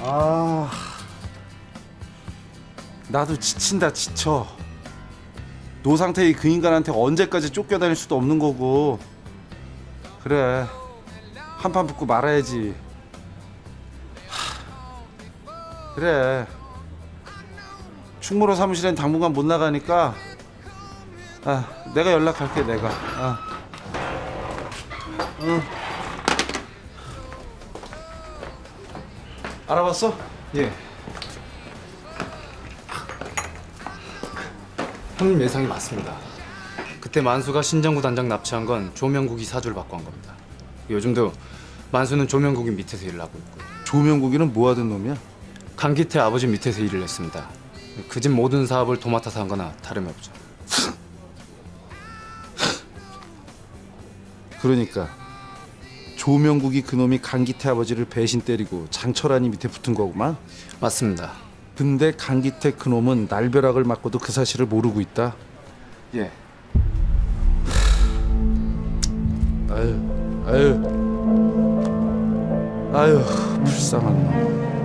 아. 나도 지친다 지쳐. 노 상태의 그 인간한테 언제까지 쫓겨다닐 수도 없는 거고. 그래. 한 판 붙고 말아야지. 하, 그래. 충무로 사무실엔 당분간 못 나가니까 아 내가 연락할게 내가. 아. 응. 알아봤어? 예. 형님 예상이 맞습니다. 그때 만수가 신정구 단장 납치한 건 조명국이 사주를 받고 한 겁니다. 요즘도 만수는 조명국이 밑에서 일을 하고 있고요. 조명국이는 뭐 하던 놈이야? 강기태 아버지 밑에서 일을 했습니다. 그 집 모든 사업을 도맡아서 한 거나 다름이 없죠. 그러니까 조명국이 그놈이 강기태 아버지를 배신 때리고 장철환이 밑에 붙은 거구만 맞습니다. 근데 강기태 그놈은 날벼락을 맞고도 그 사실을 모르고 있다 예. 아유 아유 아유 불쌍한 놈